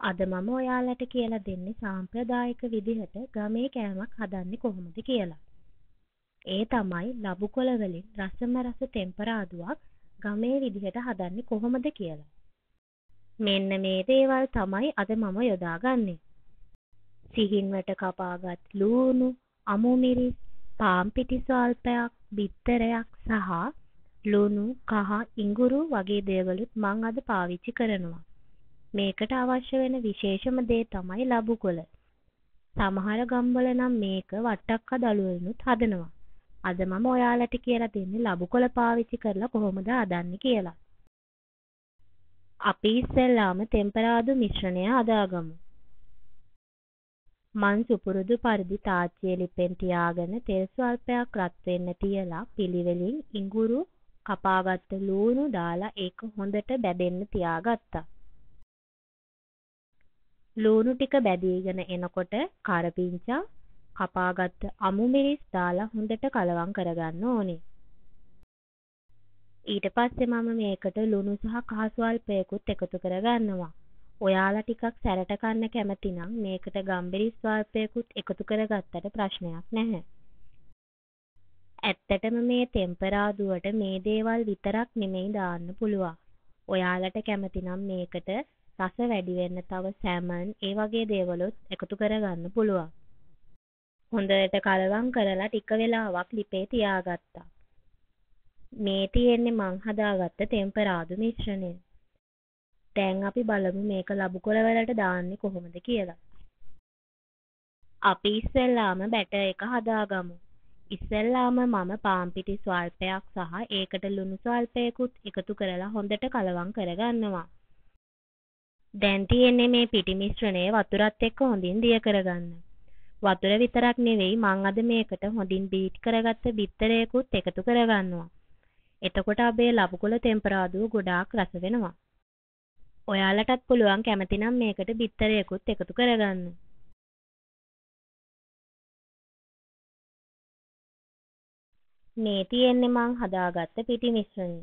අද මම ඔයාලට කියලා දෙන්නේ සාම්ප්‍රදායික විදිහට ගමේ කෑමක් හදන්නේ කොහොමද කියලා. ඒ තමයි ලබු කොළ වලින් රසම රස තෙම්පරාදුවක් ගමේ විදිහට හදන්නේ කොහොමද කියලා. මෙන්න මේ දේවල් තමයි අද මම යොදාගන්නේ. සිහින්වට කපාගත් ලූණු, අමු මිරිස්, පාන් පිටි ස්වල්පයක්, බිත්තරයක් සහ ලුණු, කහ, ඉඟුරු වගේ දේවලුත් මං අද පාවිච්චි කරනවා. මේකට අවශ්‍ය වෙන විශේෂම දේ තමයි ලබු කොළ. සමහර ගම්වල නම් මේක වට්ටක්ක දළුවලිනුත් හදනවා. අද මම ඔයාලට කියලා දෙන්නේ ලබු කොළ පාවිච්චි කරලා කොහොමද හදන්නේ කියලා. අපි ඉස්සෙල්ලාම තෙම්පරාදු මිශ්‍රණය හදාගමු. මං සුපුරුදු පරිදි තාච්චියේ ලිපෙන් තියාගෙන තෙල් ස්වල්පයක් රත් වෙන්න තියලා පිළිවෙලින් ඉඟුරු කපාගත්ත ලූණු දාලා ඒක හොඳට බැදෙන්න තියාගත්තා. ලූණු ටික බැදීගෙන එනකොට කරපිංචා කපාගත්ත අමු මිරිස් දාලා හොඳට කලවම් කරගන්න ඕනේ. ඊට පස්සේ මම මේකට ලුණු සහ කහ ස්වල්පයකුත් එකතු කරගන්නවා. ඔයාලා ටිකක් සැරට කන්න කැමති නම් මේකට ගම්බිරිස් ස්වල්පයකුත් එකතු කරගත්තට ප්‍රශ්නයක් නැහැ. ඇත්තටම මේ තෙම්පරාදුවට මේ දේවල් විතරක් නෙමෙයි දාන්න පුළුවන්. ඔයාලට කැමති නම් මේකට රස වැඩි වෙන්න තව සැමන් ඒ වගේ දේවලුත් එකතු කරගන්න පුළුවන්. හොඳට කලවම් කරලා ටික වෙලාවක් ලිපේ තියාගත්තා. මේ තියෙන්නේ මං හදාගත්ත තෙම්පරාදු මිශ්‍රණය. දැන් අපි බලමු මේක ලබුකොළ වලට දාන්නේ කොහොමද කියලා. අපි ඉස්සෙල්ලාම බැටර් එක හදාගමු. ඉස්සෙල්ලාම මම පාන් පිටි ස්වල්පයක් සහ ඒකට ලුණු ස්වල්පයකුත් එකතු කරලා හොඳට කලවම් කරගන්නවා. දැන් තියෙන්නේ මේ පිටි මිශ්‍රණය වතුරත් එක්ක හොඳින් දිය කරගන්න. වතුර විතරක් නෙවෙයි මං අද මේකට හොඳින් බීට් කරගත්ත බිත්තරයකුත් එකතු කරගන්නවා. එතකොට අපේ ලබුකොළ තෙම්පරාදුව ගොඩාක් රස වෙනවා. ඔයාලටත් පුළුවන් කැමති නම් මේකට බිත්තරයකුත් එකතු කරගන්න. මේ තියෙන්නේ මං හදාගත්ත පිටි මිශ්‍රණය.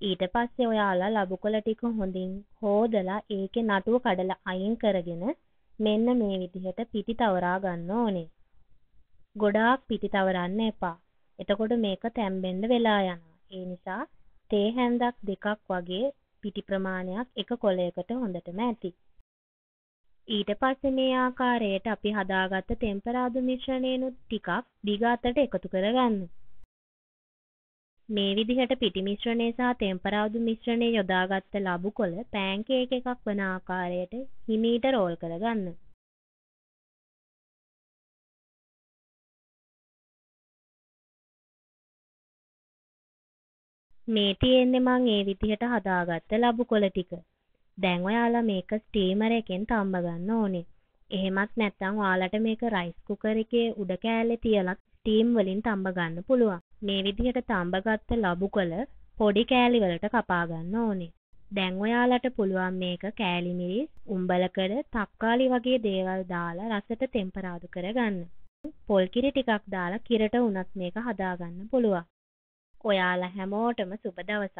ඊට පස්සේ ඔයාලා ලබුකොළ ටික හොඳින් හෝදලා ඒකේ නටුව කඩලා අයින් කරගෙන මෙන්න මේ විදිහට පිටි තවරා ගන්න ඕනේ. ගොඩාක් පිටි තවරන්න එපා. එතකොට මේක තැම්බෙන්න වෙලා යනවා. ඒ නිසා තේ හැන්දක් දෙකක් වගේ පිටි ප්‍රමාණයක් එක කොලයකට හොඳටම ඇති. ඊට පස්සේ මේ ආකාරයට අපි හදාගත්ත තෙම්පරාදු මිශ්‍රණයනුත් ටිකක් දිග අතට එකතු කරගන්න. මේ විදිහට පිටි මිශ්‍රණය සහ තෙම්පරාදු මිශ්‍රණය යොදාගත්ත ලබු කොළ පෑන් කේක් එකක් වන ආකාරයට හිමීට රෝල් කරගන්න. මේ තියෙන්නේ මං ඒ විදිහට හදාගත්ත ලබු කොළ ටික. දැන් ඔයාලා මේක ස්ටීමර් එකෙන් තම්බ ගන්න ඕනේ. එහෙමත් නැත්නම් ඔයාලට මේක රයිස් කුකර් එකේ උඩ කෑල්ලේ තියලා ස්ටීම් වලින් තම්බ ගන්න පුළුවන්. මේ විදිහට තම්බගත්ත ලබුකොළ පොඩි කෑලි වලට කපා ගන්න ඕනේ. දැන් ඔයාලට පුළුවන් මේක කෑලි මිරිස්, උම්බලකඩ, තක්කාලි වගේ දේවල් දාලා රසට තෙම්පරාදු කරගන්න. පොල් කිරි ටිකක් දාලා කිරට උනත් මේක හදාගන්න පුළුවන්. ඔයාලා හැමෝටම සුබ දවසක්.